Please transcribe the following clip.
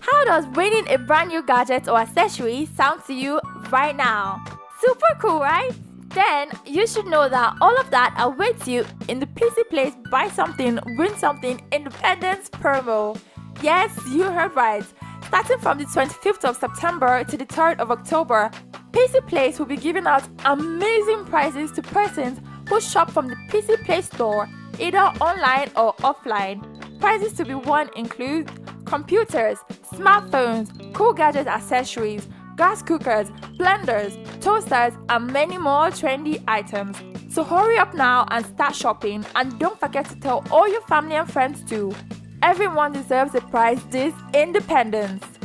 How does winning a brand new gadget or accessory sound to you right now? Super cool, right? Then you should know that all of that awaits you in the PC Place Buy Something, Win Something Independence promo. Yes, you heard right. Starting from the 25th of September to the 3rd of October, PC Place will be giving out amazing prizes to persons who shop from the PC Place store, either online or offline. Prizes to be won include computers, smartphones, cool gadget accessories, gas cookers, blenders, toasters, and many more trendy items. So hurry up now and start shopping and don't forget to tell all your family and friends too. Everyone deserves a prize this independence.